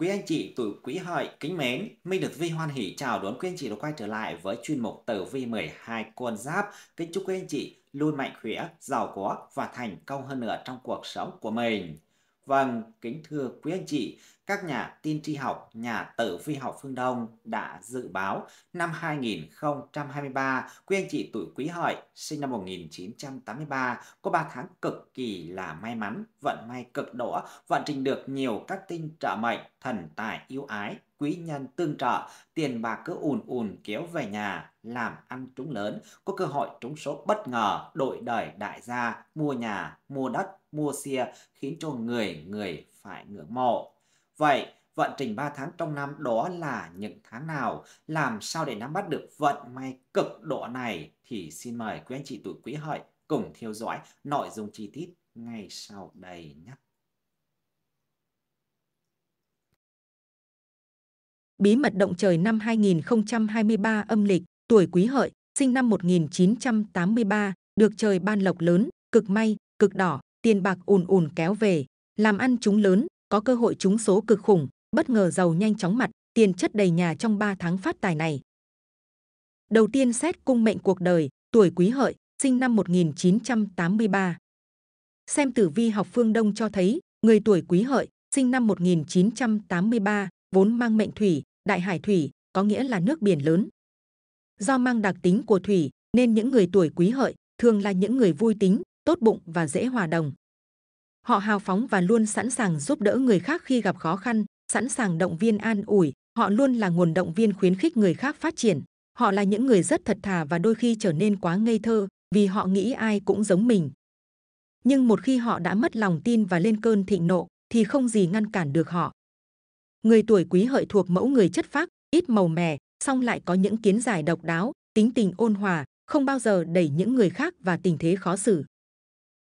Quý anh chị tuổi quý hợi kính mến, Minh được Vi hoan hỷ chào đón quý anh chị đã quay trở lại với chuyên mục tử vi 12 con giáp. Kính chúc quý anh chị luôn mạnh khỏe, giàu có và thành công hơn nữa trong cuộc sống của mình. Vâng, kính thưa quý anh chị, các nhà tin tri học, nhà tử vi học phương Đông đã dự báo năm 2023, quý anh chị tuổi quý hợi sinh năm 1983 có 3 tháng cực kỳ là may mắn, vận may cực đỗ, vận trình được nhiều các tinh trợ mệnh, thần tài yêu ái, quý nhân tương trợ, tiền bạc cứ ùn ùn kéo về nhà, làm ăn trúng lớn, có cơ hội trúng số bất ngờ, đổi đời đại gia, mua nhà, mua đất, mua xe, khiến cho người người phải ngưỡng mộ. Vậy, vận trình 3 tháng trong năm đó là những tháng nào? Làm sao để nắm bắt được vận may cực độ này? Thì xin mời quý anh chị tuổi quý hợi cùng theo dõi nội dung chi tiết ngay sau đây nhé. Bí mật động trời năm 2023 âm lịch, tuổi quý hợi, sinh năm 1983, được trời ban lộc lớn, cực may, cực đỏ, tiền bạc ùn ùn kéo về, làm ăn chúng lớn, có cơ hội trúng số cực khủng, bất ngờ giàu nhanh chóng mặt, tiền chất đầy nhà trong 3 tháng phát tài này. Đầu tiên xét cung mệnh cuộc đời, tuổi Quý Hợi, sinh năm 1983. Xem tử vi học phương Đông cho thấy, người tuổi Quý Hợi, sinh năm 1983, vốn mang mệnh thủy, đại hải thủy, có nghĩa là nước biển lớn. Do mang đặc tính của thủy, nên những người tuổi Quý Hợi thường là những người vui tính, tốt bụng và dễ hòa đồng. Họ hào phóng và luôn sẵn sàng giúp đỡ người khác khi gặp khó khăn, sẵn sàng động viên an ủi. Họ luôn là nguồn động viên khuyến khích người khác phát triển. Họ là những người rất thật thà và đôi khi trở nên quá ngây thơ vì họ nghĩ ai cũng giống mình. Nhưng một khi họ đã mất lòng tin và lên cơn thịnh nộ thì không gì ngăn cản được họ. Người tuổi quý hợi thuộc mẫu người chất phác, ít màu mè, song lại có những kiến giải độc đáo, tính tình ôn hòa, không bao giờ đẩy những người khác và tình thế khó xử.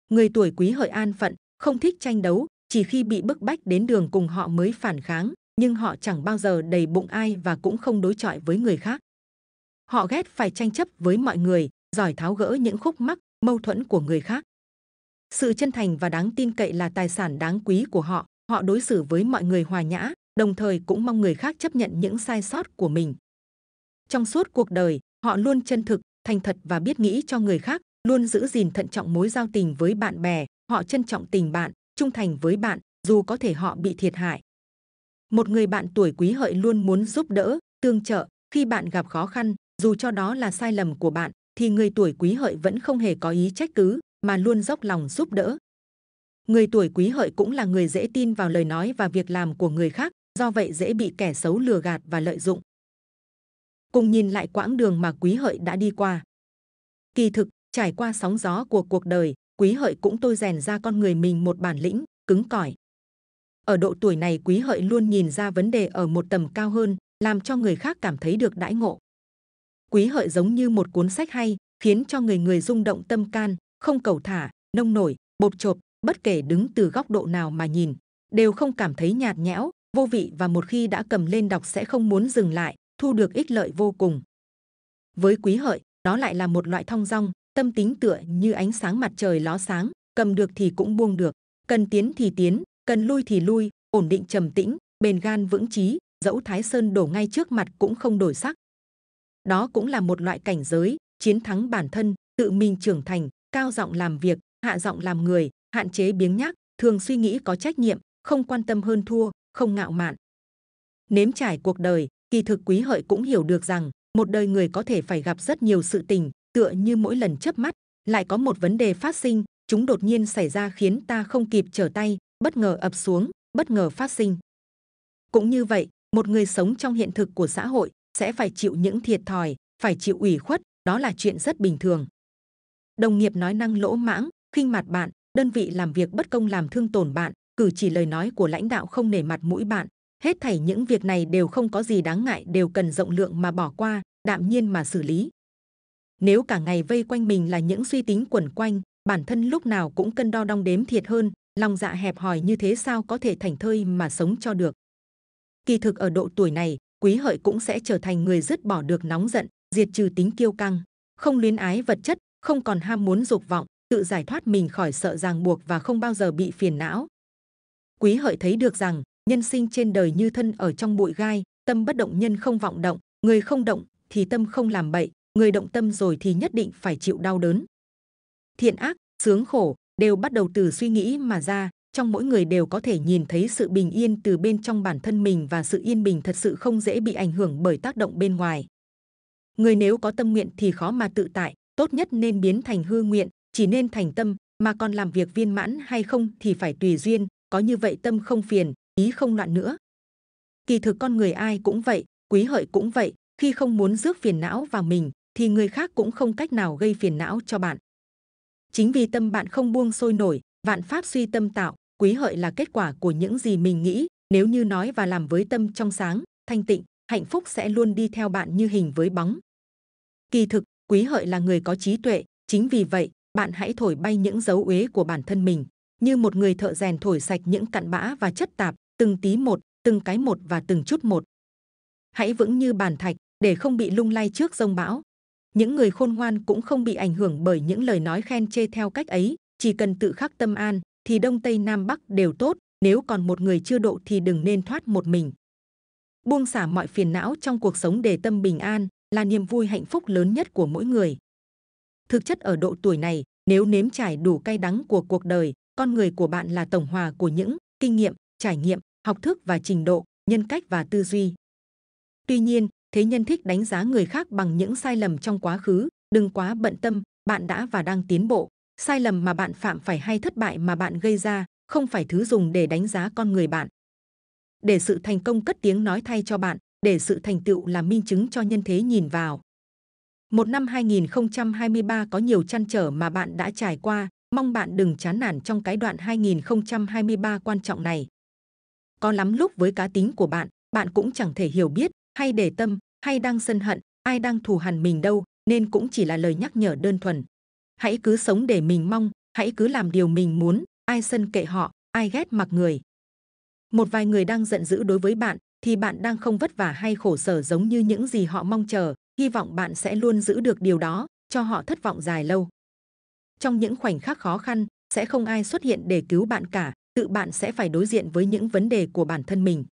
Người tuổi quý hợi an phận, không thích tranh đấu, chỉ khi bị bức bách đến đường cùng họ mới phản kháng, nhưng họ chẳng bao giờ đầy bụng ai và cũng không đối chọi với người khác. Họ ghét phải tranh chấp với mọi người, giỏi tháo gỡ những khúc mắc, mâu thuẫn của người khác. Sự chân thành và đáng tin cậy là tài sản đáng quý của họ. Họ đối xử với mọi người hòa nhã, đồng thời cũng mong người khác chấp nhận những sai sót của mình. Trong suốt cuộc đời, họ luôn chân thực, thành thật và biết nghĩ cho người khác, luôn giữ gìn thận trọng mối giao tình với bạn bè, họ trân trọng tình bạn, trung thành với bạn, dù có thể họ bị thiệt hại. Một người bạn tuổi quý hợi luôn muốn giúp đỡ, tương trợ, khi bạn gặp khó khăn, dù cho đó là sai lầm của bạn, thì người tuổi quý hợi vẫn không hề có ý trách cứ, mà luôn dốc lòng giúp đỡ. Người tuổi quý hợi cũng là người dễ tin vào lời nói và việc làm của người khác, do vậy dễ bị kẻ xấu lừa gạt và lợi dụng. Cùng nhìn lại quãng đường mà quý hợi đã đi qua. Kỳ thực, trải qua sóng gió của cuộc đời, quý hợi cũng tôi rèn ra con người mình một bản lĩnh cứng cỏi ở độ tuổi này quý hợi luôn nhìn ra vấn đề ở một tầm cao hơn làm cho người khác cảm thấy được đãi ngộ quý hợi giống như một cuốn sách hay khiến cho người người rung động tâm can không cầu thả nông nổi bột chộp bất kể đứng từ góc độ nào mà nhìn đều không cảm thấy nhạt nhẽo vô vị và một khi đã cầm lên đọc sẽ không muốn dừng lại, thu được ích lợi vô cùng. Với quý hợi, đó lại là một loại thong dong, tâm tính tựa như ánh sáng mặt trời ló sáng, cầm được thì cũng buông được, cần tiến thì tiến, cần lui thì lui, ổn định trầm tĩnh, bền gan vững chí, dẫu thái sơn đổ ngay trước mặt cũng không đổi sắc. Đó cũng là một loại cảnh giới, chiến thắng bản thân, tự mình trưởng thành, cao giọng làm việc, hạ giọng làm người, hạn chế biếng nhác, thường suy nghĩ có trách nhiệm, không quan tâm hơn thua không ngạo mạn. Nếm trải cuộc đời, kỳ thực quý hợi cũng hiểu được rằng, một đời người có thể phải gặp rất nhiều sự tình, tựa như mỗi lần chớp mắt, lại có một vấn đề phát sinh, chúng đột nhiên xảy ra khiến ta không kịp trở tay, bất ngờ ập xuống, bất ngờ phát sinh. Cũng như vậy, một người sống trong hiện thực của xã hội sẽ phải chịu những thiệt thòi, phải chịu ủy khuất, đó là chuyện rất bình thường. Đồng nghiệp nói năng lỗ mãng, khinh mặt bạn, đơn vị làm việc bất công làm thương tổn bạn cử chỉ lời nói của lãnh đạo không nể mặt mũi bạn hết thảy những việc này đều không có gì đáng ngại đều cần rộng lượng mà bỏ qua đạm nhiên mà xử lý nếu cả ngày vây quanh mình là những suy tính quẩn quanh, bản thân lúc nào cũng cân đo đong đếm thiệt hơn, lòng dạ hẹp hòi như thế sao có thể thành thơi mà sống cho được. Kỳ thực ở độ tuổi này, quý hợi cũng sẽ trở thành người dứt bỏ được nóng giận, diệt trừ tính kiêu căng, không luyến ái vật chất, không còn ham muốn dục vọng, tự giải thoát mình khỏi sợ ràng buộc và không bao giờ bị phiền não. Quý hợi thấy được rằng nhân sinh trên đời như thân ở trong bụi gai, tâm bất động nhân không vọng động, người không động thì tâm không làm bậy, người động tâm rồi thì nhất định phải chịu đau đớn. Thiện ác, sướng khổ đều bắt đầu từ suy nghĩ mà ra, trong mỗi người đều có thể nhìn thấy sự bình yên từ bên trong bản thân mình và sự yên bình thật sự không dễ bị ảnh hưởng bởi tác động bên ngoài. Người nếu có tâm nguyện thì khó mà tự tại, tốt nhất nên biến thành hư nguyện, chỉ nên thành tâm, mà còn làm việc viên mãn hay không thì phải tùy duyên, có như vậy tâm không phiền, ý không loạn nữa. Kỳ thực con người ai cũng vậy, quý hợi cũng vậy, khi không muốn rước phiền não vào mình, thì người khác cũng không cách nào gây phiền não cho bạn. Chính vì tâm bạn không buông sôi nổi, vạn pháp suy tâm tạo, quý hợi là kết quả của những gì mình nghĩ. Nếu như nói và làm với tâm trong sáng, thanh tịnh, hạnh phúc sẽ luôn đi theo bạn như hình với bóng. Kỳ thực, quý hợi là người có trí tuệ, chính vì vậy, bạn hãy thổi bay những dấu uế của bản thân mình, như một người thợ rèn thổi sạch những cặn bã và chất tạp, từng tí một, từng cái một và từng chút một. Hãy vững như bàn thạch để không bị lung lay trước rông bão. Những người khôn ngoan cũng không bị ảnh hưởng bởi những lời nói khen chê theo cách ấy, chỉ cần tự khắc tâm an, thì đông tây nam bắc đều tốt. Nếu còn một người chưa độ thì đừng nên thoát một mình. Buông xả mọi phiền não trong cuộc sống để tâm bình an là niềm vui hạnh phúc lớn nhất của mỗi người. Thực chất ở độ tuổi này, nếu nếm trải đủ cay đắng của cuộc đời, con người của bạn là tổng hòa của những kinh nghiệm, trải nghiệm, học thức và trình độ, nhân cách và tư duy. Tuy nhiên, thế nhân thích đánh giá người khác bằng những sai lầm trong quá khứ, đừng quá bận tâm, bạn đã và đang tiến bộ. Sai lầm mà bạn phạm phải hay thất bại mà bạn gây ra, không phải thứ dùng để đánh giá con người bạn. Để sự thành công cất tiếng nói thay cho bạn, để sự thành tựu là minh chứng cho nhân thế nhìn vào. Một năm 2023 có nhiều chăn trở mà bạn đã trải qua, mong bạn đừng chán nản trong cái đoạn 2023 quan trọng này. Có lắm lúc với cá tính của bạn, bạn cũng chẳng thể hiểu biết, hay để tâm, hay đang sân hận, ai đang thù hằn mình đâu, nên cũng chỉ là lời nhắc nhở đơn thuần. Hãy cứ sống để mình mong, hãy cứ làm điều mình muốn, ai sân kệ họ, ai ghét mặc người. Một vài người đang giận dữ đối với bạn, thì bạn đang không vất vả hay khổ sở giống như những gì họ mong chờ. Hy vọng bạn sẽ luôn giữ được điều đó, cho họ thất vọng dài lâu. Trong những khoảnh khắc khó khăn, sẽ không ai xuất hiện để cứu bạn cả, tự bạn sẽ phải đối diện với những vấn đề của bản thân mình.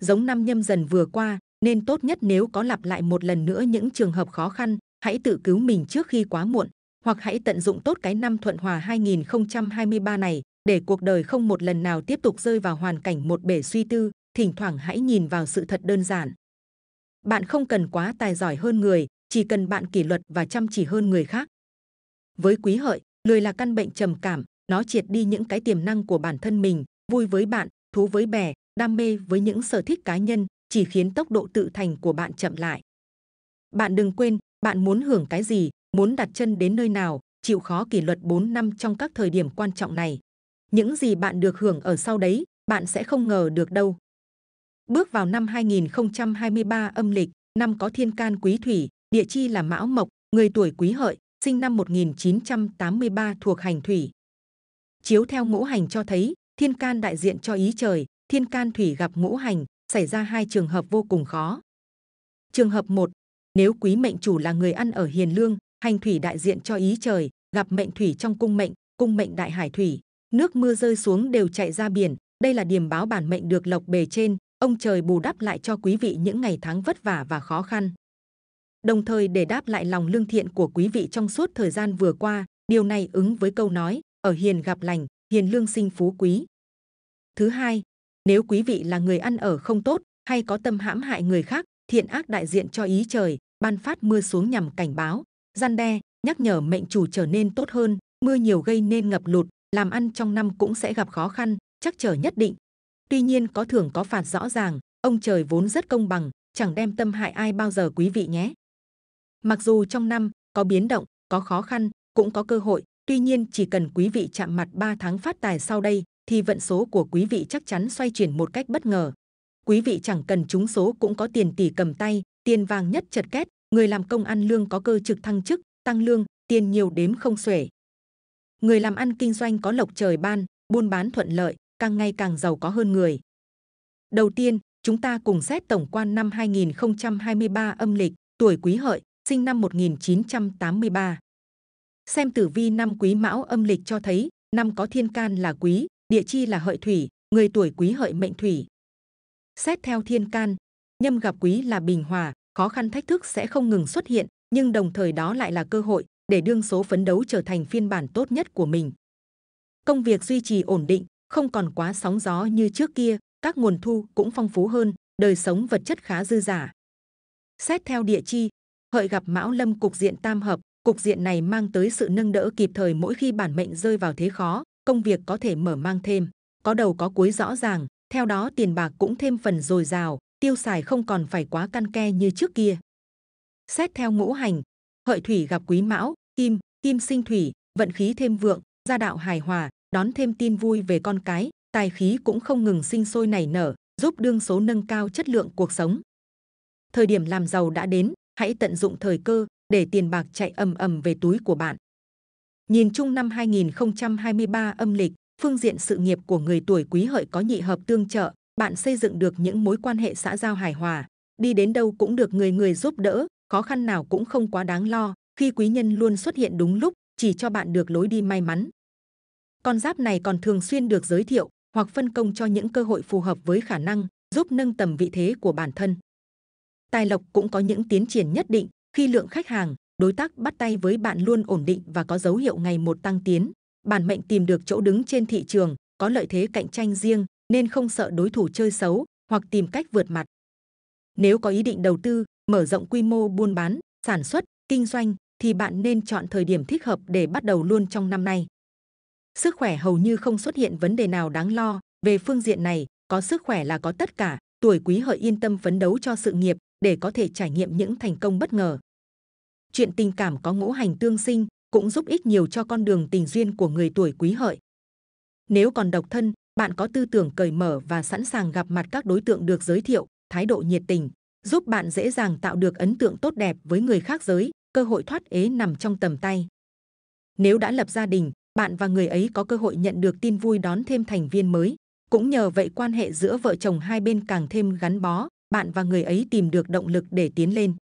Giống năm nhâm dần vừa qua, nên tốt nhất nếu có lặp lại một lần nữa những trường hợp khó khăn, hãy tự cứu mình trước khi quá muộn, hoặc hãy tận dụng tốt cái năm thuận hòa 2023 này để cuộc đời không một lần nào tiếp tục rơi vào hoàn cảnh một bể suy tư, thỉnh thoảng hãy nhìn vào sự thật đơn giản. Bạn không cần quá tài giỏi hơn người, chỉ cần bạn kỷ luật và chăm chỉ hơn người khác. Với quý hợi, lười là căn bệnh trầm cảm, nó triệt đi những cái tiềm năng của bản thân mình, vui với bạn, thú với bè, đam mê với những sở thích cá nhân, chỉ khiến tốc độ tự thành của bạn chậm lại. Bạn đừng quên, bạn muốn hưởng cái gì, muốn đặt chân đến nơi nào, chịu khó kỷ luật 4 năm trong các thời điểm quan trọng này. Những gì bạn được hưởng ở sau đấy, bạn sẽ không ngờ được đâu. Bước vào năm 2023 âm lịch, năm có thiên can quý thủy, địa chi là mão mộc, người tuổi quý hợi, sinh năm 1983 thuộc hành thủy. Chiếu theo ngũ hành cho thấy, thiên can đại diện cho ý trời, thiên can thủy gặp ngũ hành, xảy ra hai trường hợp vô cùng khó. Trường hợp 1, nếu quý mệnh chủ là người ăn ở hiền lương, hành thủy đại diện cho ý trời, gặp mệnh thủy trong cung mệnh, cung mệnh đại hải thủy, nước mưa rơi xuống đều chạy ra biển, đây là điểm báo bản mệnh được lộc bề trên, ông trời bù đắp lại cho quý vị những ngày tháng vất vả và khó khăn. Đồng thời để đáp lại lòng lương thiện của quý vị trong suốt thời gian vừa qua, điều này ứng với câu nói ở hiền gặp lành, hiền lương sinh phú quý. Thứ hai, nếu quý vị là người ăn ở không tốt hay có tâm hãm hại người khác, thiện ác đại diện cho ý trời, ban phát mưa xuống nhằm cảnh báo, gian đe, nhắc nhở mệnh chủ trở nên tốt hơn, mưa nhiều gây nên ngập lụt, làm ăn trong năm cũng sẽ gặp khó khăn, chắc trở nhất định. Tuy nhiên có thưởng có phạt rõ ràng, ông trời vốn rất công bằng, chẳng đem tâm hại ai bao giờ quý vị nhé. Mặc dù trong năm có biến động, có khó khăn, cũng có cơ hội, tuy nhiên chỉ cần quý vị chạm mặt 3 tháng phát tài sau đây, thì vận số của quý vị chắc chắn xoay chuyển một cách bất ngờ. Quý vị chẳng cần trúng số cũng có tiền tỷ cầm tay, tiền vàng nhất chật két, người làm công ăn lương có cơ trực thăng chức, tăng lương, tiền nhiều đếm không xuể. Người làm ăn kinh doanh có lộc trời ban, buôn bán thuận lợi, càng ngày càng giàu có hơn người. Đầu tiên, chúng ta cùng xét tổng quan năm 2023 âm lịch, tuổi Quý Hợi, sinh năm 1983. Xem tử vi năm Quý Mão âm lịch cho thấy, năm có thiên can là Quý, địa chi là Hợi Thủy, người tuổi quý hợi mệnh thủy. Xét theo thiên can, nhâm gặp quý là bình hòa, khó khăn thách thức sẽ không ngừng xuất hiện, nhưng đồng thời đó lại là cơ hội để đương số phấn đấu trở thành phiên bản tốt nhất của mình. Công việc duy trì ổn định, không còn quá sóng gió như trước kia, các nguồn thu cũng phong phú hơn, đời sống vật chất khá dư giả. Xét theo địa chi, hợi gặp mão lâm cục diện tam hợp, cục diện này mang tới sự nâng đỡ kịp thời mỗi khi bản mệnh rơi vào thế khó, công việc có thể mở mang thêm, có đầu có cuối rõ ràng, theo đó tiền bạc cũng thêm phần dồi dào, tiêu xài không còn phải quá căn ke như trước kia. Xét theo ngũ hành, hợi thủy gặp quý mão, kim, kim sinh thủy, vận khí thêm vượng, gia đạo hài hòa, đón thêm tin vui về con cái, tài khí cũng không ngừng sinh sôi nảy nở, giúp đương số nâng cao chất lượng cuộc sống. Thời điểm làm giàu đã đến, hãy tận dụng thời cơ để tiền bạc chạy ầm ầm về túi của bạn. Nhìn chung năm 2023 âm lịch, phương diện sự nghiệp của người tuổi quý hợi có nhị hợp tương trợ, bạn xây dựng được những mối quan hệ xã giao hài hòa, đi đến đâu cũng được người người giúp đỡ, khó khăn nào cũng không quá đáng lo, khi quý nhân luôn xuất hiện đúng lúc, chỉ cho bạn được lối đi may mắn. Con giáp này còn thường xuyên được giới thiệu hoặc phân công cho những cơ hội phù hợp với khả năng, giúp nâng tầm vị thế của bản thân. Tài lộc cũng có những tiến triển nhất định khi lượng khách hàng, đối tác bắt tay với bạn luôn ổn định và có dấu hiệu ngày một tăng tiến. Bản mệnh tìm được chỗ đứng trên thị trường, có lợi thế cạnh tranh riêng nên không sợ đối thủ chơi xấu hoặc tìm cách vượt mặt. Nếu có ý định đầu tư, mở rộng quy mô buôn bán, sản xuất, kinh doanh thì bạn nên chọn thời điểm thích hợp để bắt đầu luôn trong năm nay. Sức khỏe hầu như không xuất hiện vấn đề nào đáng lo. Về phương diện này, có sức khỏe là có tất cả. Tuổi quý hợi yên tâm phấn đấu cho sự nghiệp để có thể trải nghiệm những thành công bất ngờ. Chuyện tình cảm có ngũ hành tương sinh cũng giúp ích nhiều cho con đường tình duyên của người tuổi quý hợi. Nếu còn độc thân, bạn có tư tưởng cởi mở và sẵn sàng gặp mặt các đối tượng được giới thiệu, thái độ nhiệt tình, giúp bạn dễ dàng tạo được ấn tượng tốt đẹp với người khác giới, cơ hội thoát ế nằm trong tầm tay. Nếu đã lập gia đình, bạn và người ấy có cơ hội nhận được tin vui đón thêm thành viên mới. Cũng nhờ vậy quan hệ giữa vợ chồng hai bên càng thêm gắn bó, bạn và người ấy tìm được động lực để tiến lên.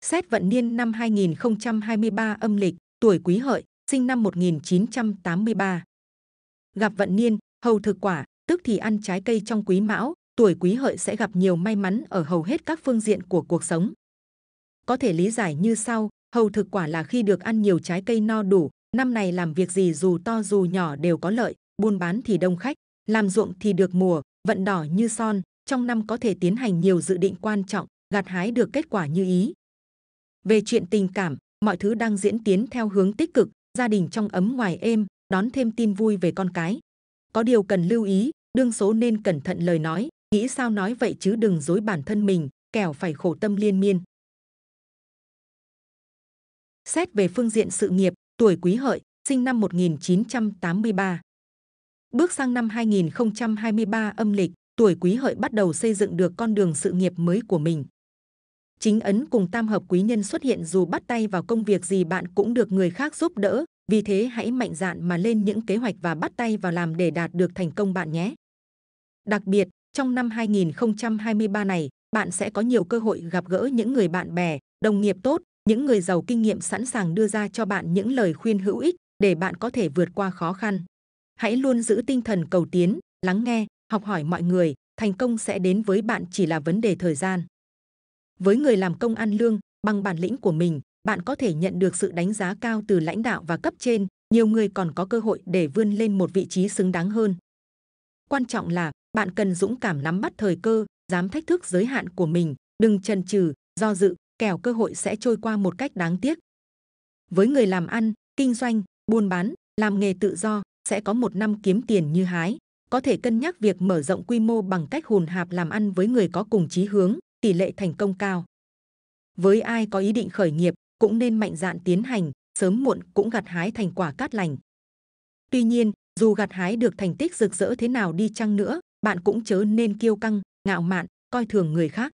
Xét vận niên năm 2023 âm lịch, tuổi Quý Hợi, sinh năm 1983. Gặp vận niên, hầu thực quả, tức thì ăn trái cây trong quý mão, tuổi Quý Hợi sẽ gặp nhiều may mắn ở hầu hết các phương diện của cuộc sống. Có thể lý giải như sau, hầu thực quả là khi được ăn nhiều trái cây no đủ, năm này làm việc gì dù to dù nhỏ đều có lợi, buôn bán thì đông khách, làm ruộng thì được mùa, vận đỏ như son, trong năm có thể tiến hành nhiều dự định quan trọng, gặt hái được kết quả như ý. Về chuyện tình cảm, mọi thứ đang diễn tiến theo hướng tích cực, gia đình trong ấm ngoài êm, đón thêm tin vui về con cái. Có điều cần lưu ý, đương số nên cẩn thận lời nói, nghĩ sao nói vậy chứ đừng dối bản thân mình, kẻo phải khổ tâm liên miên. Xét về phương diện sự nghiệp, tuổi Quý Hợi, sinh năm 1983. Bước sang năm 2023 âm lịch, tuổi Quý Hợi bắt đầu xây dựng được con đường sự nghiệp mới của mình. Chính ấn cùng tam hợp quý nhân xuất hiện dù bắt tay vào công việc gì bạn cũng được người khác giúp đỡ, vì thế hãy mạnh dạn mà lên những kế hoạch và bắt tay vào làm để đạt được thành công bạn nhé. Đặc biệt, trong năm 2023 này, bạn sẽ có nhiều cơ hội gặp gỡ những người bạn bè, đồng nghiệp tốt, những người giàu kinh nghiệm sẵn sàng đưa ra cho bạn những lời khuyên hữu ích để bạn có thể vượt qua khó khăn. Hãy luôn giữ tinh thần cầu tiến, lắng nghe, học hỏi mọi người, thành công sẽ đến với bạn chỉ là vấn đề thời gian. Với người làm công ăn lương, bằng bản lĩnh của mình, bạn có thể nhận được sự đánh giá cao từ lãnh đạo và cấp trên, nhiều người còn có cơ hội để vươn lên một vị trí xứng đáng hơn. Quan trọng là bạn cần dũng cảm nắm bắt thời cơ, dám thách thức giới hạn của mình, đừng chần chừ, do dự, kẻo cơ hội sẽ trôi qua một cách đáng tiếc. Với người làm ăn, kinh doanh, buôn bán, làm nghề tự do, sẽ có một năm kiếm tiền như hái. Có thể cân nhắc việc mở rộng quy mô bằng cách hùn hạp làm ăn với người có cùng chí hướng, tỷ lệ thành công cao. Với ai có ý định khởi nghiệp, cũng nên mạnh dạn tiến hành, sớm muộn cũng gặt hái thành quả cát lành. Tuy nhiên, dù gặt hái được thành tích rực rỡ thế nào đi chăng nữa, bạn cũng chớ nên kiêu căng, ngạo mạn, coi thường người khác.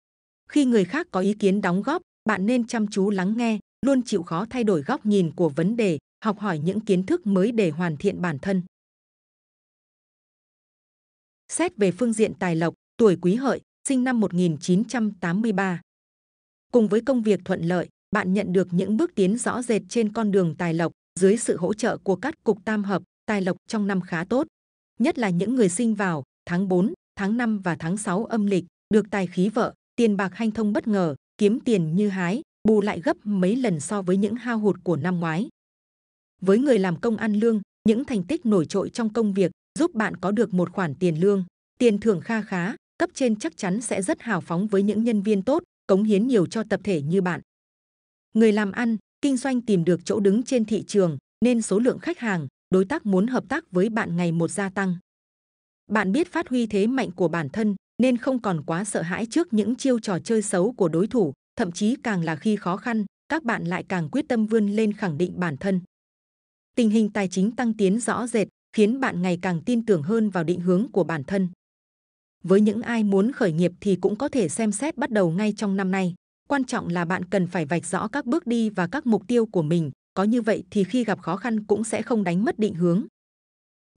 Khi người khác có ý kiến đóng góp, bạn nên chăm chú lắng nghe, luôn chịu khó thay đổi góc nhìn của vấn đề, học hỏi những kiến thức mới để hoàn thiện bản thân. Xét về phương diện tài lộc, tuổi Quý Hợi, sinh năm 1983. Cùng với công việc thuận lợi, bạn nhận được những bước tiến rõ rệt trên con đường tài lộc dưới sự hỗ trợ của các cục tam hợp, tài lộc trong năm khá tốt. nhất là những người sinh vào tháng 4, tháng 5 và tháng 6 âm lịch, được tài khí vợ, tiền bạc hanh thông bất ngờ, kiếm tiền như hái, bù lại gấp mấy lần so với những hao hụt của năm ngoái. Với người làm công ăn lương, những thành tích nổi trội trong công việc giúp bạn có được một khoản tiền lương, tiền thưởng kha khá, cấp trên chắc chắn sẽ rất hào phóng với những nhân viên tốt, cống hiến nhiều cho tập thể như bạn. Người làm ăn, kinh doanh tìm được chỗ đứng trên thị trường, nên số lượng khách hàng, đối tác muốn hợp tác với bạn ngày một gia tăng. Bạn biết phát huy thế mạnh của bản thân, nên không còn quá sợ hãi trước những chiêu trò chơi xấu của đối thủ, thậm chí càng là khi khó khăn, các bạn lại càng quyết tâm vươn lên khẳng định bản thân. Tình hình tài chính tăng tiến rõ rệt, khiến bạn ngày càng tin tưởng hơn vào định hướng của bản thân. Với những ai muốn khởi nghiệp thì cũng có thể xem xét bắt đầu ngay trong năm nay. Quan trọng là bạn cần phải vạch rõ các bước đi và các mục tiêu của mình, có như vậy thì khi gặp khó khăn cũng sẽ không đánh mất định hướng.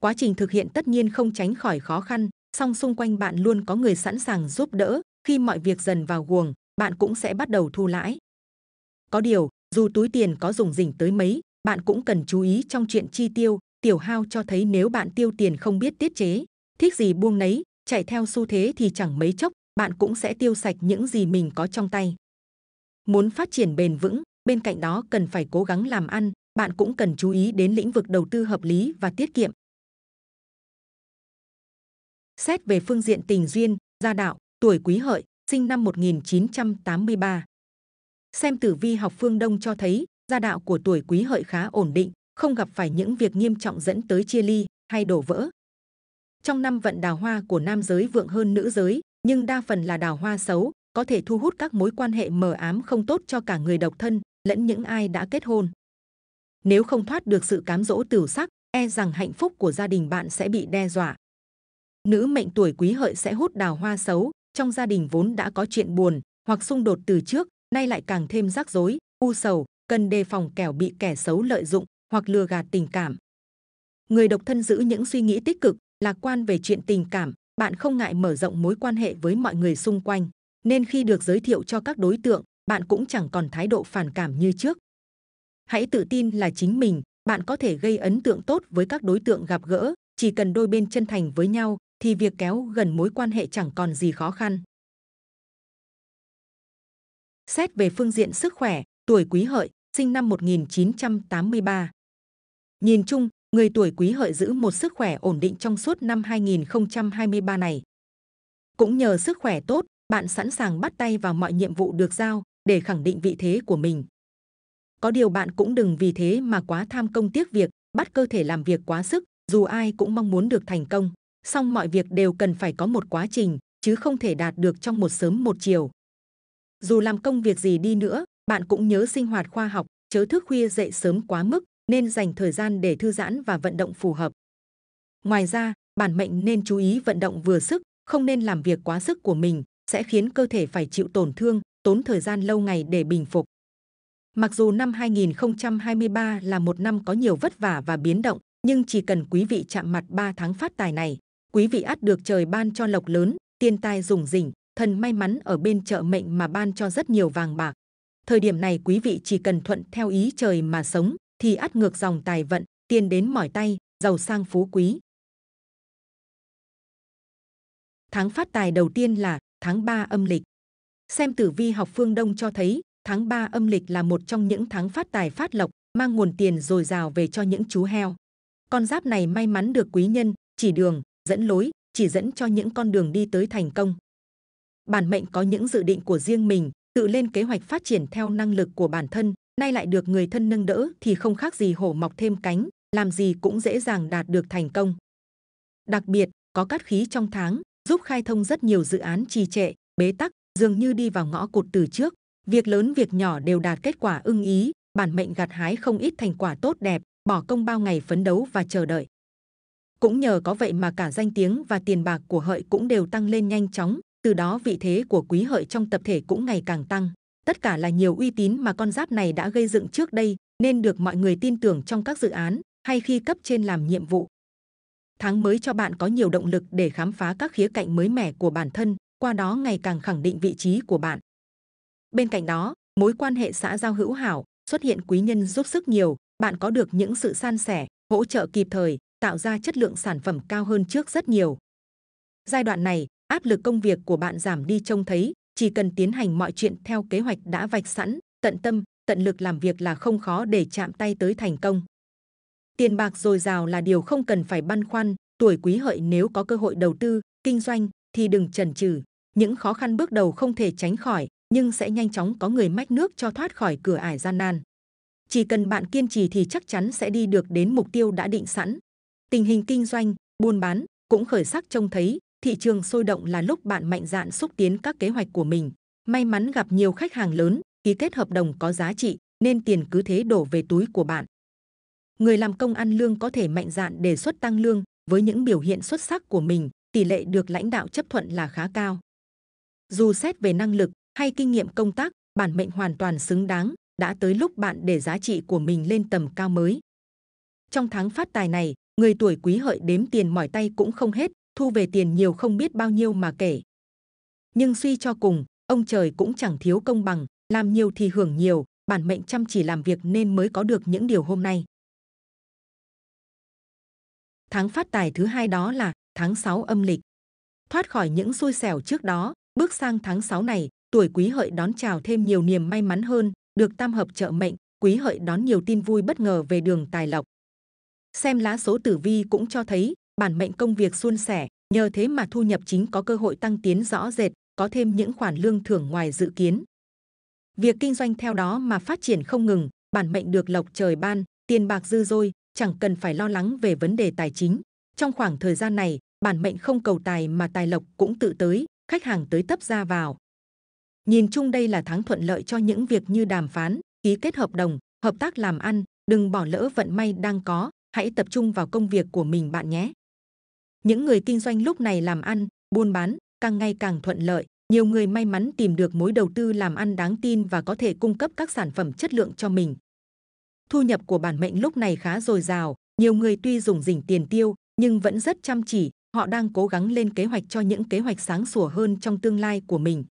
Quá trình thực hiện tất nhiên không tránh khỏi khó khăn, song xung quanh bạn luôn có người sẵn sàng giúp đỡ, khi mọi việc dần vào guồng, bạn cũng sẽ bắt đầu thu lãi. Có điều, dù túi tiền có dùng rỉnh tới mấy, bạn cũng cần chú ý trong chuyện chi tiêu, tiểu hao cho thấy nếu bạn tiêu tiền không biết tiết chế, thích gì buông nấy, chạy theo xu thế thì chẳng mấy chốc, bạn cũng sẽ tiêu sạch những gì mình có trong tay. Muốn phát triển bền vững, bên cạnh đó cần phải cố gắng làm ăn, bạn cũng cần chú ý đến lĩnh vực đầu tư hợp lý và tiết kiệm. Xét về phương diện tình duyên, gia đạo, tuổi quý hợi, sinh năm 1983. Xem tử vi học phương Đông cho thấy, gia đạo của tuổi quý hợi khá ổn định, không gặp phải những việc nghiêm trọng dẫn tới chia ly hay đổ vỡ. Trong năm vận đào hoa của nam giới vượng hơn nữ giới, nhưng đa phần là đào hoa xấu, có thể thu hút các mối quan hệ mờ ám không tốt cho cả người độc thân lẫn những ai đã kết hôn. Nếu không thoát được sự cám dỗ tử sắc, e rằng hạnh phúc của gia đình bạn sẽ bị đe dọa. Nữ mệnh tuổi quý hợi sẽ hút đào hoa xấu, trong gia đình vốn đã có chuyện buồn hoặc xung đột từ trước, nay lại càng thêm rắc rối, u sầu, cần đề phòng kẻo bị kẻ xấu lợi dụng hoặc lừa gạt tình cảm. Người độc thân giữ những suy nghĩ tích cực, lạc quan về chuyện tình cảm, bạn không ngại mở rộng mối quan hệ với mọi người xung quanh, nên khi được giới thiệu cho các đối tượng, bạn cũng chẳng còn thái độ phản cảm như trước. Hãy tự tin là chính mình, bạn có thể gây ấn tượng tốt với các đối tượng gặp gỡ, chỉ cần đôi bên chân thành với nhau thì việc kéo gần mối quan hệ chẳng còn gì khó khăn. Xét về phương diện sức khỏe, tuổi Quý Hợi, sinh năm 1983. Nhìn chung, người tuổi Quý Hợi giữ một sức khỏe ổn định trong suốt năm 2023 này. Cũng nhờ sức khỏe tốt, bạn sẵn sàng bắt tay vào mọi nhiệm vụ được giao để khẳng định vị thế của mình. Có điều bạn cũng đừng vì thế mà quá tham công tiếc việc, bắt cơ thể làm việc quá sức, dù ai cũng mong muốn được thành công, song mọi việc đều cần phải có một quá trình, chứ không thể đạt được trong một sớm một chiều. Dù làm công việc gì đi nữa, bạn cũng nhớ sinh hoạt khoa học, chớ thức khuya dậy sớm quá mức, nên dành thời gian để thư giãn và vận động phù hợp. Ngoài ra, bản mệnh nên chú ý vận động vừa sức, không nên làm việc quá sức của mình, sẽ khiến cơ thể phải chịu tổn thương, tốn thời gian lâu ngày để bình phục. Mặc dù năm 2023 là một năm có nhiều vất vả và biến động, nhưng chỉ cần quý vị chạm mặt 3 tháng phát tài này, quý vị ắt được trời ban cho lộc lớn, tiên tai dùng rỉnh, thần may mắn ở bên trợ mệnh mà ban cho rất nhiều vàng bạc. Thời điểm này quý vị chỉ cần thuận theo ý trời mà sống, thì ắt ngược dòng tài vận, tiền đến mỏi tay, giàu sang phú quý. Tháng phát tài đầu tiên là tháng 3 âm lịch. Xem tử vi học phương Đông cho thấy, tháng 3 âm lịch là một trong những tháng phát tài phát lộc, mang nguồn tiền dồi dào về cho những chú heo. Con giáp này may mắn được quý nhân, chỉ đường, dẫn lối, chỉ dẫn cho những con đường đi tới thành công. Bản mệnh có những dự định của riêng mình, tự lên kế hoạch phát triển theo năng lực của bản thân, nay lại được người thân nâng đỡ thì không khác gì hổ mọc thêm cánh, làm gì cũng dễ dàng đạt được thành công. Đặc biệt, có cát khí trong tháng, giúp khai thông rất nhiều dự án trì trệ, bế tắc, dường như đi vào ngõ cụt từ trước. Việc lớn việc nhỏ đều đạt kết quả ưng ý, bản mệnh gặt hái không ít thành quả tốt đẹp, bỏ công bao ngày phấn đấu và chờ đợi. Cũng nhờ có vậy mà cả danh tiếng và tiền bạc của hợi cũng đều tăng lên nhanh chóng, từ đó vị thế của quý hợi trong tập thể cũng ngày càng tăng. Tất cả là nhiều uy tín mà con giáp này đã gây dựng trước đây, nên được mọi người tin tưởng trong các dự án hay khi cấp trên làm nhiệm vụ. Tháng mới cho bạn có nhiều động lực để khám phá các khía cạnh mới mẻ của bản thân, qua đó ngày càng khẳng định vị trí của bạn. Bên cạnh đó, mối quan hệ xã giao hữu hảo, xuất hiện quý nhân giúp sức nhiều, bạn có được những sự san sẻ, hỗ trợ kịp thời, tạo ra chất lượng sản phẩm cao hơn trước rất nhiều. Giai đoạn này, áp lực công việc của bạn giảm đi trông thấy, chỉ cần tiến hành mọi chuyện theo kế hoạch đã vạch sẵn, tận tâm, tận lực làm việc là không khó để chạm tay tới thành công. Tiền bạc dồi dào là điều không cần phải băn khoăn, tuổi quý hợi nếu có cơ hội đầu tư, kinh doanh thì đừng chần chừ. Những khó khăn bước đầu không thể tránh khỏi, nhưng sẽ nhanh chóng có người mách nước cho thoát khỏi cửa ải gian nan. Chỉ cần bạn kiên trì thì chắc chắn sẽ đi được đến mục tiêu đã định sẵn. Tình hình kinh doanh, buôn bán cũng khởi sắc trông thấy, thị trường sôi động là lúc bạn mạnh dạn xúc tiến các kế hoạch của mình. May mắn gặp nhiều khách hàng lớn, ký kết hợp đồng có giá trị, nên tiền cứ thế đổ về túi của bạn. Người làm công ăn lương có thể mạnh dạn đề xuất tăng lương với những biểu hiện xuất sắc của mình, tỷ lệ được lãnh đạo chấp thuận là khá cao. Dù xét về năng lực hay kinh nghiệm công tác, bản mệnh hoàn toàn xứng đáng, đã tới lúc bạn để giá trị của mình lên tầm cao mới. Trong tháng phát tài này, người tuổi quý hợi đếm tiền mỏi tay cũng không hết, thu về tiền nhiều không biết bao nhiêu mà kể. Nhưng suy cho cùng, ông trời cũng chẳng thiếu công bằng, làm nhiều thì hưởng nhiều, bản mệnh chăm chỉ làm việc nên mới có được những điều hôm nay. Tháng phát tài thứ hai đó là tháng 6 âm lịch. Thoát khỏi những xui xẻo trước đó, bước sang tháng 6 này, tuổi quý hợi đón chào thêm nhiều niềm may mắn hơn, được tam hợp trợ mệnh, quý hợi đón nhiều tin vui bất ngờ về đường tài lộc. Xem lá số tử vi cũng cho thấy, bản mệnh công việc suôn sẻ, nhờ thế mà thu nhập chính có cơ hội tăng tiến rõ rệt, có thêm những khoản lương thưởng ngoài dự kiến. Việc kinh doanh theo đó mà phát triển không ngừng, bản mệnh được lộc trời ban, tiền bạc dư dôi, chẳng cần phải lo lắng về vấn đề tài chính. Trong khoảng thời gian này, bản mệnh không cầu tài mà tài lộc cũng tự tới, khách hàng tới tấp ra vào. Nhìn chung đây là tháng thuận lợi cho những việc như đàm phán, ký kết hợp đồng, hợp tác làm ăn, đừng bỏ lỡ vận may đang có, hãy tập trung vào công việc của mình bạn nhé. Những người kinh doanh lúc này làm ăn, buôn bán, càng ngày càng thuận lợi, nhiều người may mắn tìm được mối đầu tư làm ăn đáng tin và có thể cung cấp các sản phẩm chất lượng cho mình. Thu nhập của bản mệnh lúc này khá dồi dào, nhiều người tuy dùng dỉnh tiền tiêu nhưng vẫn rất chăm chỉ, họ đang cố gắng lên kế hoạch cho những kế hoạch sáng sủa hơn trong tương lai của mình.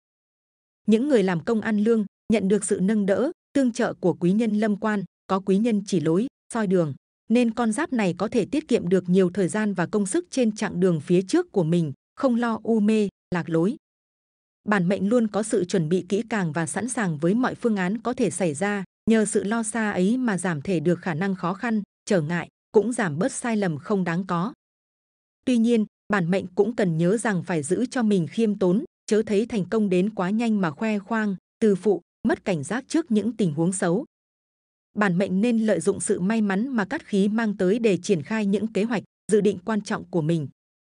Những người làm công ăn lương nhận được sự nâng đỡ, tương trợ của quý nhân lâm quan, có quý nhân chỉ lối, soi đường, nên con giáp này có thể tiết kiệm được nhiều thời gian và công sức trên chặng đường phía trước của mình, không lo u mê, lạc lối. Bản mệnh luôn có sự chuẩn bị kỹ càng và sẵn sàng với mọi phương án có thể xảy ra, nhờ sự lo xa ấy mà giảm thể được khả năng khó khăn, trở ngại, cũng giảm bớt sai lầm không đáng có. Tuy nhiên, bản mệnh cũng cần nhớ rằng phải giữ cho mình khiêm tốn, chớ thấy thành công đến quá nhanh mà khoe khoang, từ phụ, mất cảnh giác trước những tình huống xấu. Bản mệnh nên lợi dụng sự may mắn mà cát khí mang tới để triển khai những kế hoạch, dự định quan trọng của mình.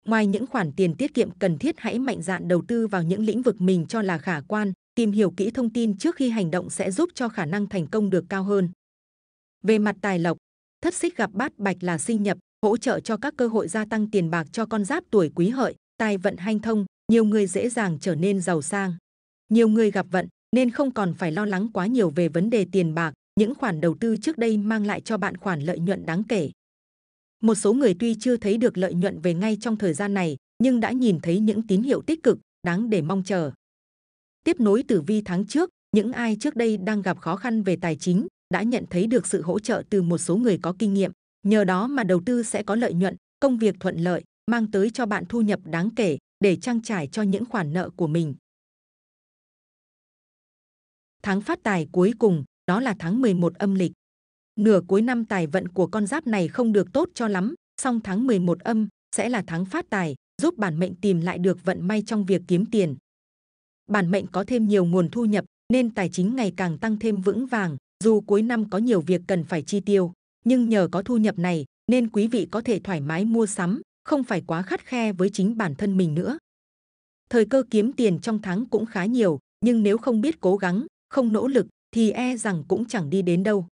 Ngoài những khoản tiền tiết kiệm cần thiết hãy mạnh dạn đầu tư vào những lĩnh vực mình cho là khả quan, tìm hiểu kỹ thông tin trước khi hành động sẽ giúp cho khả năng thành công được cao hơn. Về mặt tài lộc, thất xích gặp bát bạch là sinh nhập, hỗ trợ cho các cơ hội gia tăng tiền bạc cho con giáp tuổi quý hợi, tài vận hanh thông, nhiều người dễ dàng trở nên giàu sang. Nhiều người gặp vận nên không còn phải lo lắng quá nhiều về vấn đề tiền bạc, những khoản đầu tư trước đây mang lại cho bạn khoản lợi nhuận đáng kể. Một số người tuy chưa thấy được lợi nhuận về ngay trong thời gian này, nhưng đã nhìn thấy những tín hiệu tích cực, đáng để mong chờ. Tiếp nối tử vi tháng trước, những ai trước đây đang gặp khó khăn về tài chính đã nhận thấy được sự hỗ trợ từ một số người có kinh nghiệm. Nhờ đó mà đầu tư sẽ có lợi nhuận, công việc thuận lợi, mang tới cho bạn thu nhập đáng kể để trang trải cho những khoản nợ của mình. Tháng phát tài cuối cùng, đó là tháng 11 âm lịch. Nửa cuối năm tài vận của con giáp này không được tốt cho lắm, song tháng 11 âm sẽ là tháng phát tài, giúp bản mệnh tìm lại được vận may trong việc kiếm tiền. Bản mệnh có thêm nhiều nguồn thu nhập nên tài chính ngày càng tăng thêm vững vàng, dù cuối năm có nhiều việc cần phải chi tiêu, nhưng nhờ có thu nhập này nên quý vị có thể thoải mái mua sắm, không phải quá khắt khe với chính bản thân mình nữa. Thời cơ kiếm tiền trong tháng cũng khá nhiều, nhưng nếu không biết cố gắng, không nỗ lực thì e rằng cũng chẳng đi đến đâu.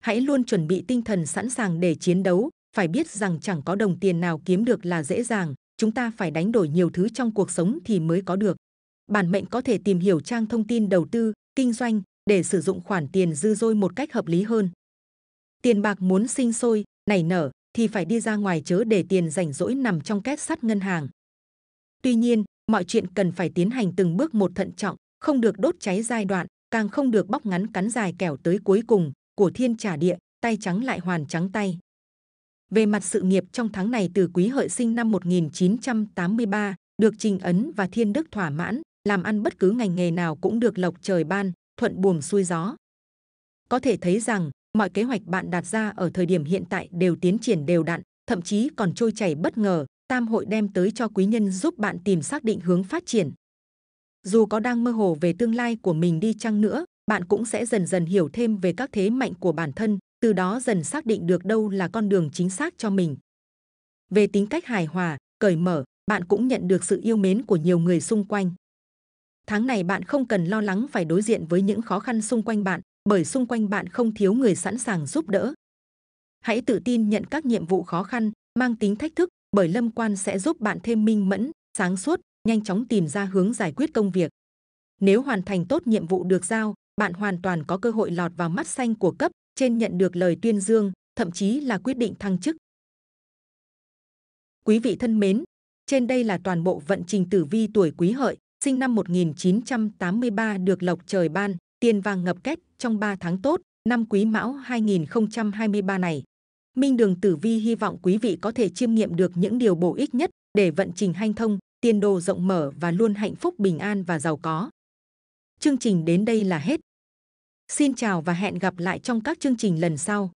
Hãy luôn chuẩn bị tinh thần sẵn sàng để chiến đấu, phải biết rằng chẳng có đồng tiền nào kiếm được là dễ dàng, chúng ta phải đánh đổi nhiều thứ trong cuộc sống thì mới có được. Bản mệnh có thể tìm hiểu trang thông tin đầu tư, kinh doanh để sử dụng khoản tiền dư dôi một cách hợp lý hơn. Tiền bạc muốn sinh sôi, nảy nở thì phải đi ra ngoài chớ để tiền rảnh rỗi nằm trong két sắt ngân hàng. Tuy nhiên, mọi chuyện cần phải tiến hành từng bước một thận trọng, không được đốt cháy giai đoạn, càng không được bóc ngắn cắn dài kẻo tới cuối cùng của thiên trả địa, tay trắng lại hoàn trắng tay. Về mặt sự nghiệp trong tháng này từ quý hợi sinh năm 1983, được Trình Ấn và Thiên Đức thỏa mãn, làm ăn bất cứ ngành nghề nào cũng được lộc trời ban, thuận buồm xuôi gió. Có thể thấy rằng, mọi kế hoạch bạn đặt ra ở thời điểm hiện tại đều tiến triển đều đặn, thậm chí còn trôi chảy bất ngờ, tam hội đem tới cho quý nhân giúp bạn tìm xác định hướng phát triển. Dù có đang mơ hồ về tương lai của mình đi chăng nữa, bạn cũng sẽ dần dần hiểu thêm về các thế mạnh của bản thân, từ đó dần xác định được đâu là con đường chính xác cho mình. Về tính cách hài hòa, cởi mở, bạn cũng nhận được sự yêu mến của nhiều người xung quanh. Tháng này bạn không cần lo lắng phải đối diện với những khó khăn xung quanh bạn, bởi xung quanh bạn không thiếu người sẵn sàng giúp đỡ. Hãy tự tin nhận các nhiệm vụ khó khăn, mang tính thách thức, bởi lâm quan sẽ giúp bạn thêm minh mẫn, sáng suốt, nhanh chóng tìm ra hướng giải quyết công việc. Nếu hoàn thành tốt nhiệm vụ được giao, bạn hoàn toàn có cơ hội lọt vào mắt xanh của cấp trên nhận được lời tuyên dương, thậm chí là quyết định thăng chức. Quý vị thân mến, trên đây là toàn bộ vận trình tử vi tuổi Quý Hợi, sinh năm 1983 được lộc trời ban, tiền vàng ngập kết trong 3 tháng tốt, năm Quý Mão 2023 này. Minh Đường Tử Vi hy vọng quý vị có thể chiêm nghiệm được những điều bổ ích nhất để vận trình hanh thông, tiền đồ rộng mở và luôn hạnh phúc, bình an và giàu có. Chương trình đến đây là hết. Xin chào và hẹn gặp lại trong các chương trình lần sau.